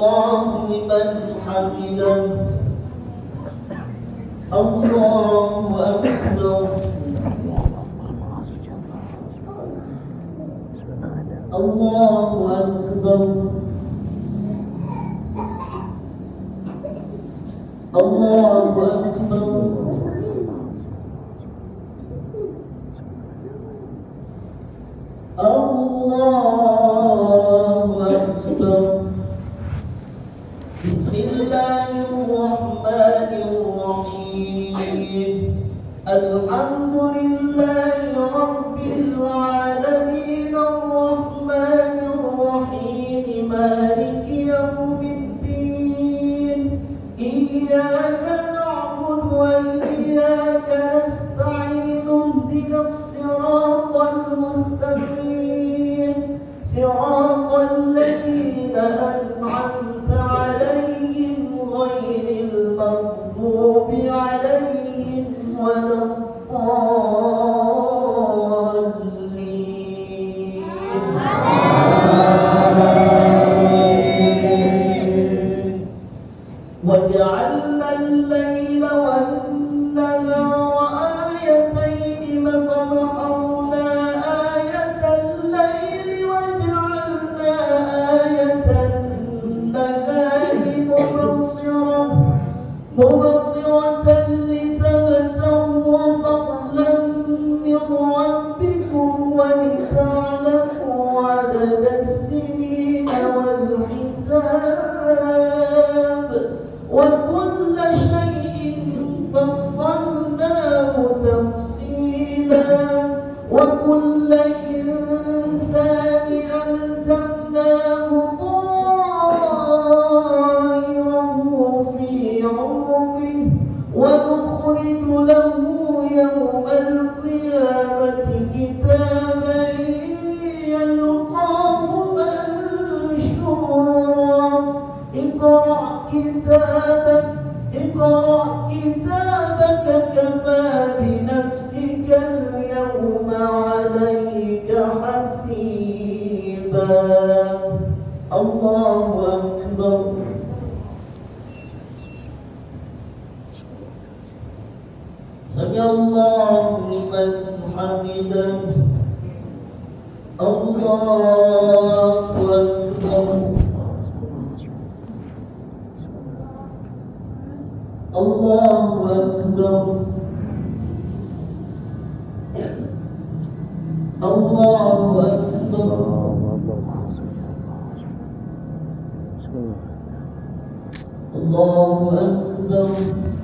الله لمن حمده. الله أكبر. الله أكبر. الله أكبر. الله somos. كتابا يلقاه منشورا. اقرع كتابك اقرع كتابك كفى بنفسك اليوم عليك حسيبا. الله أكبر. سمع الله محمدا. الله أكبر. الله أكبر. الله أكبر. الله أكبر.